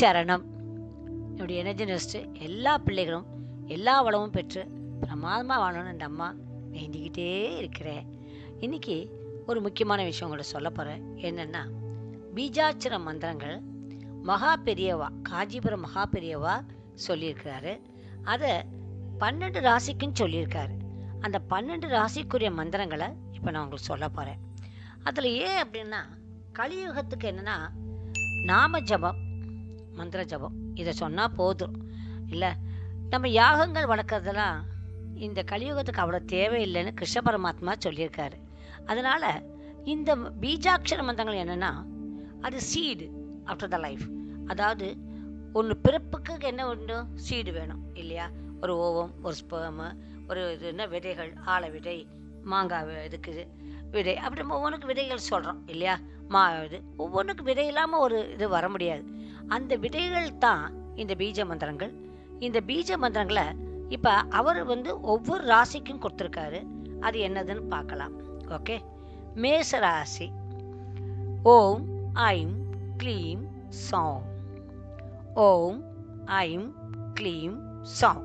சரணம். என்னுடைய energy next எல்லா பிள்ளைகளும் எல்லா வளமும் பெற்று பிரமாதமாக வாழணும்னு இந்த அம்மா வேண்டிக்கிட்டே இருக்கிறேன் இன்னைக்கு ஒரு முக்கியமான விஷயம் உங்கள்ட்ட சொல்ல போகிறேன் என்னென்னா பீஜாட்சர மந்திரங்கள் மகா பெரியவா காஞ்சிபுரம் மகா பெரியவா சொல்லியிருக்கிறாரு. அதை பன்னெண்டு ராசிக்குன்னு சொல்லியிருக்காரு. அந்த பன்னெண்டு ராசிக்குரிய மந்திரங்களை இப்போ நான் உங்களுக்கு சொல்ல போகிறேன் அதில் ஏன் அப்படின்னா கலியுகத்துக்கு என்னென்னா நாம ஜபம் மந்திர ஜபம் இதை சொன்னால் போதும். இல்லை நம்ம யாகங்கள் வளர்க்குறதெல்லாம் இந்த கலியுகத்துக்கு அவ்வளோ தேவையில்லைன்னு கிருஷ்ண பரமாத்மா சொல்லியிருக்காரு. அதனால் இந்த பீஜாட்சர மந்திரங்கள் என்னென்னா அது சீடு ஆஃப்டர் த லைஃப் அதாவது ஒன்று பிறப்புக்கு என்ன ஒன்று சீடு வேணும் இல்லையா? ஒரு ஓவம் ஒரு ஸ்பேமு ஒரு இது என்ன விதைகள் ஆழ விதை மாங்காய் இதுக்கு விதை. அப்படி நம்ம ஒவ்வொன்றுக்கு விதைகள் சொல்கிறோம் இல்லையா? மா இது. ஒவ்வொன்றுக்கு விதை இல்லாமல் ஒரு இது வர முடியாது. அந்த விதைகள் தான் இந்த பீஜ மந்திரங்கள். இந்த பீஜ மந்திரங்களை இப்போ அவர் வந்து ஒவ்வொரு ராசிக்கும் கொடுத்துருக்காரு. அது என்னதுன்னு பார்க்கலாம். ஓகே? மேச ராசி. ஓம் ஐம் க்ளீம் சாங் ஓம் ஐம் க்ளீம் சாங்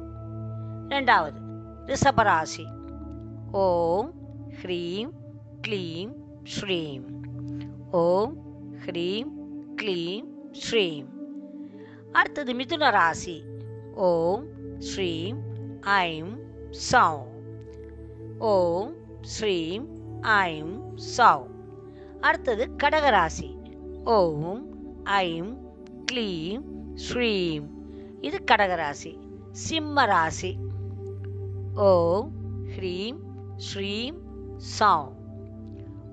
ரெண்டாவது ரிஷபராசி ஓம் ஹ்ரீம் க்ளீம் ஸ்ரீம். ஓம் ஹ்ரீம் க்ளீம் ஸ்ரீம். அடுத்தது மிதுன ராசி. ஓம் ஸ்ரீம் ஐம் சௌ ஓம் ஸ்ரீம் ஐம் சௌ அடுத்தது கடகராசி ஓம் ஐம் க்ளீம் ஸ்ரீம். இது கடகராசி சிம்ம ராசி. ஓம் ஹ்ரீம் ஸ்ரீம் சௌ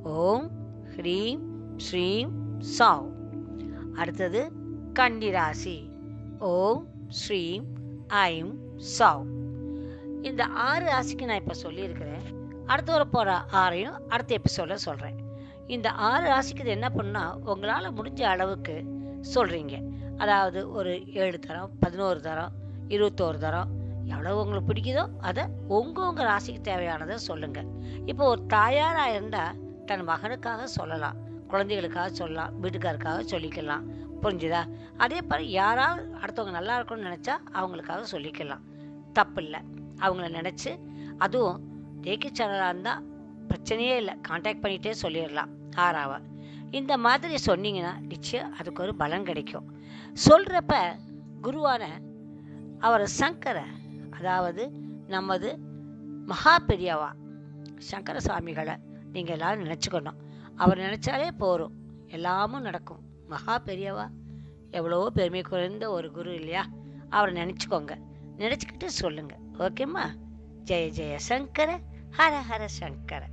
ஓம் ஹ்ரீம் ஸ்ரீம் சௌ அடுத்தது கன்னி ராசி ஓம் ஸ்ரீம் ஐம் சௌம். இந்த ஆறு ராசிக்கு நான் இப்போ சொல்லியிருக்கிறேன். அடுத்து வர போகிற ஆறையும் அடுத்த எபிசோடில் சொல்கிறேன் இந்த ஆறு ராசிக்கு இது என்ன பண்ணால் உங்களால் முடிஞ்ச அளவுக்கு சொல்கிறீங்க அதாவது ஒரு ஏழு தரம் பதினோரு தரம் இருபத்தோரு தரம் எவ்வளோ உங்களுக்கு பிடிக்குதோ அதை உங்கள் உங்கள் ராசிக்கு தேவையானதை சொல்லுங்கள் இப்போ ஒரு தாயாராக இருந்தால் தன் மகனுக்காக சொல்லலாம். குழந்தைகளுக்காக சொல்லலாம் வீட்டுக்காருக்காக சொல்லிக்கலாம். புரிஞ்சுதா? அதே மாதிரி யாராவது அடுத்தவங்க நல்லா இருக்கணும்னு நினச்சா அவங்களுக்காக சொல்லிக்கலாம். தப்பு இல்லை அவங்கள நினச்சி அதுவும் டேக்கி சேனலாக இருந்தால் பிரச்சனையே இல்லை. காண்டாக்ட் பண்ணிகிட்டே சொல்லிடலாம். ஆறாவ. இந்த மாதிரி சொன்னீங்கன்னா நிச்சயம் அதுக்கு ஒரு பலன் கிடைக்கும். சொல்கிறப்ப குருவான அவர் சங்கர அதாவது நமது மகா பெரியவா சங்கர சுவாமிகளை நீங்கள் எல்லோரும் நினச்சிக்கணும். அவர் நினச்சாலே போதும் எல்லாமும் நடக்கும். மகா பெரியவா. எவ்வளோ பெருமை குறைந்த ஒரு குரு இல்லையா? அவரை நினச்சிக்கோங்க. நினச்சிக்கிட்டு சொல்லுங்கள் ஓகேம்மா? ஜெய ஜெய Shankara Hara Hara Shankara.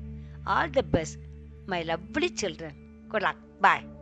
All the best my lovely children good luck bye